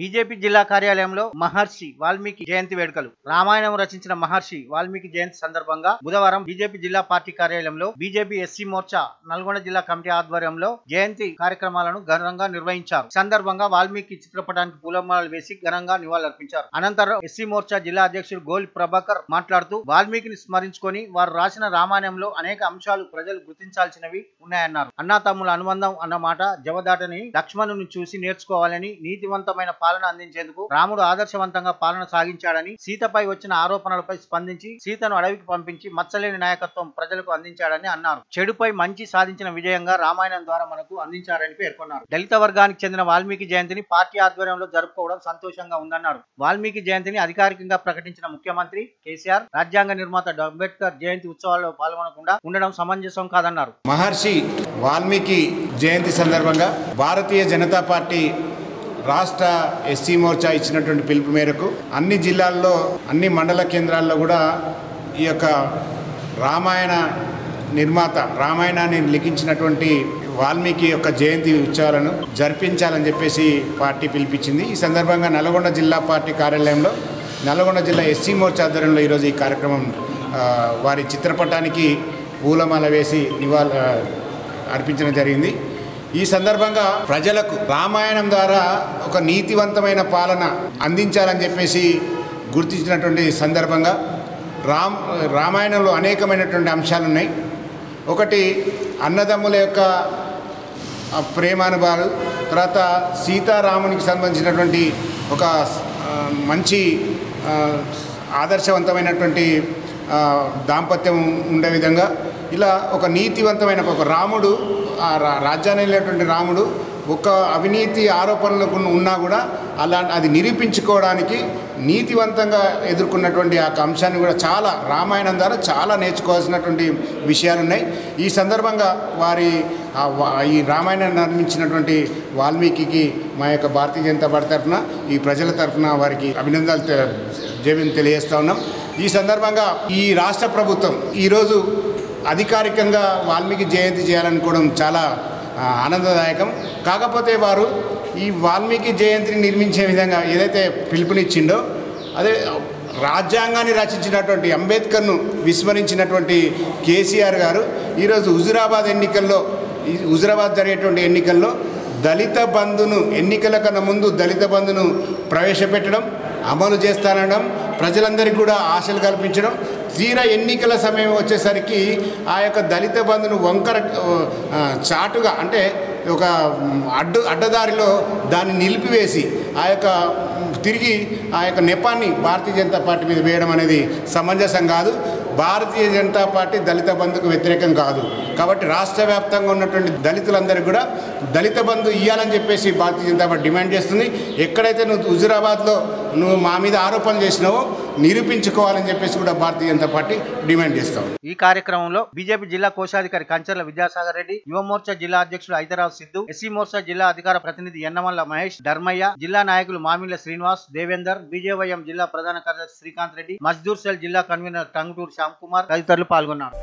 BJP జిల్లా కార్యాలయంలో మహర్షి వాల్మీకి జయంతి వేడుకలు. రామాయణం రచించిన మహర్షి వాల్మీకి జయంతి సందర్భంగా బుధవారం బీజేపీ జిల్లా పార్టీ కార్యాలయంలో బీజేపీ ఎస్సీ మోర్చా నల్గొండ జిల్లా కమిటీ ఆధ్వర్యంలో జయంతి కార్యక్రమాలను ఘనంగా నిర్వహించారు. సందర్భంగా వాల్మీకి చిత్రపటానికి పూలమాలలు వేసి ఘనంగా నివాళులర్పించారు. అనంతరం ఎస్సీ మోర్చా జిల్లా అధ్యక్షుడు గోల్ ప్రభాకర్ మాట్లాడుతూ వాల్మీకిని స్మరించుకొని వారు రాసిన రామాయణంలో అనేక అంశాలు ప్రజలు గుర్తించాల్సినవి ఉన్నాయన్నారు. అన్నా తమ్ముల అనుబంధం అన్న మాట జవదాటని లక్ష్మణుని చూసి నేర్చుకోవాలని నీతివంతమైన పాలన అందించేందుకు రాముడు ఆదర్శవంతంగా పాలన సాగించాడని సీతపై వచ్చిన ఆరోపణలపై స్పందించి సీతను అడవికి పంపించి మచ్చలేని నాయకత్వం ప్రజలకు అందించాడని అన్నారు. చెడుపై మంచి సాధించిన విజయంగా రామాయణం ద్వారా మనకు అందించారని పేర్కొన్నారు. దళిత వర్గానికి చెందిన వాల్మీకి జయంతిని పార్టీ ఆధ్వర్యంలో జరుపుకోవడం సంతోషంగా ఉందన్నారు. వాల్మీకి జయంతిని అధికారికంగా ప్రకటించిన ముఖ్యమంత్రి కేసీఆర్ రాజ్యాంగ నిర్మాత అంబేద్కర్ జయంతి ఉత్సవాల్లో పాల్గొనకుండా ఉండడం సమంజసం కాదన్నారు. మహర్షి వాల్మీకి జయంతి సందర్భంగా భారతీయ జనతా పార్టీ రాష్ట్ర ఎస్సీ మోర్చా ఇచ్చినటువంటి పిలుపు మేరకు అన్ని జిల్లాల్లో అన్ని మండల కేంద్రాల్లో కూడా ఈ యొక్క రామాయణ నిర్మాత రామాయణాన్ని లిఖించినటువంటి వాల్మీకి యొక్క జయంతి ఉత్సవాలను జరిపించాలని చెప్పేసి పార్టీ పిలిపించింది. ఈ సందర్భంగా నల్గొండ జిల్లా పార్టీ కార్యాలయంలో నల్గొండ జిల్లా ఎస్సీ మోర్చా ఆధ్వర్యంలో ఈరోజు ఈ కార్యక్రమం వారి చిత్రపటానికి పూలమాల వేసి నివాళ అర్పించడం జరిగింది. ఈ సందర్భంగా ప్రజలకు రామాయణం ద్వారా ఒక నీతివంతమైన పాలన అందించాలని చెప్పేసి గుర్తించినటువంటి సందర్భంగా రామ్ రామాయణంలో అనేకమైనటువంటి అంశాలు ఉన్నాయి. ఒకటి అన్నదమ్ముల యొక్క ప్రేమానుభావాలు తర్వాత సీతారామునికి సంబంధించినటువంటి ఒక మంచి ఆదర్శవంతమైనటువంటి దాంపత్యం ఉండే విధంగా ఇలా ఒక నీతివంతమైన ఒక రాముడు ఆ రా- రాజ్యాన్ని వెళ్ళేటువంటి రాముడు ఒక అవినీతి ఆరోపణలకు ఉన్నా కూడా అలా అది నిరూపించుకోవడానికి నీతివంతంగా ఎదుర్కొన్నటువంటి ఆ అంశాన్ని కూడా చాలా రామాయణం ద్వారా చాలా నేర్చుకోవాల్సినటువంటి విషయాలు ఉన్నాయి ఈ సందర్భంగా వారి ఈ రామాయణాన్ని నిర్మించినటువంటి వాల్మీకి మా యొక్క భారతీయ జనతా పార్టీ తరఫున ఈ ప్రజల తరఫున వారికి అభినందనలు తె- జేబీని తెలియజేస్తా ఉన్నాం. ఈ సందర్భంగా ఈ రాష్ట్ర ప్రభుత్వం ఈరోజు అధికారికంగా వాల్మీకి జయంతి చేయాలనుకోవడం చాలా ఆనందదాయకం. కాకపోతే వారు ఈ వాల్మీకి జయంతిని నిర్మించే విధంగా ఏదైతే పిలుపునిచ్చిండో అదే రాజ్యాంగాన్ని రచించినటువంటి అంబేద్కర్ను విస్మరించినటువంటి కేసీఆర్ గారు ఈరోజు హుజురాబాద్ ఎన్నికల్లో హుజురాబాద్ జరిగేటువంటి ఎన్నికల్లో దళిత బంధును ఎన్నికల కన్నా ముందు దళిత బంధును ప్రవేశపెట్టడం అమలు చేస్తానడం ప్రజలందరికీ కూడా ఆశలు కల్పించడం. తీరా ఎన్నికల సమయం వచ్చేసరికి ఆ యొక్క దళిత బంధును వంకర చాటుగా అంటే ఒక అడ్డు అడ్డదారిలో దాన్ని నిలిపివేసి ఆ యొక్క తిరిగి ఆ యొక్క నెపాన్ని భారతీయ జనతా పార్టీ మీద వేయడం అనేది సమంజసం కాదు. భారతీయ జనతా పార్టీ దళిత బంధుకు వ్యతిరేకం కాదు. కాబట్టి రాష్ట్ర వ్యాప్తంగా ఉన్నటువంటి దళితులందరికీ కూడా దళిత బంధు ఇవ్వాలని చెప్పేసి భారతీయ జనతా పార్టీ డిమాండ్ చేస్తుంది. ఎక్కడైతే నువ్వు హుజురాబాద్లో నువ్వు మా మీద ఆరోపణలు చేసినావో నిరూపించుకోవాలని చెప్పేసి కూడా భారతీయ జనతా పార్టీ డిమాండ్ చేస్తాం. ఈ కార్యక్రమంలో బీజేపీ జిల్లా కోశాధికారి కంచర్ల విద్యాసాగర్ రెడ్డి యువమోర్చా జిల్లా అధ్యక్షుడు హైదరాబాద్ సిద్ధు ఎస్సీ మోర్చా జిల్లా అధికార ప్రతినిధి ఎన్నమల్ల మహేష్ ధర్మయ్య జిల్లా నాయకులు మామిళ్ళ శ్రీనివాస్ దేవేందర్ బీజేవైఎం జిల్లా ప్రధాన కార్యదర్శి శ్రీకాంత్ రెడ్డి మజ్దూర్ సెల్ జిల్లా కన్వీనర్ టంగుటూరు శ్యామ్ కుమార్ తదితరులు పాల్గొన్నారు.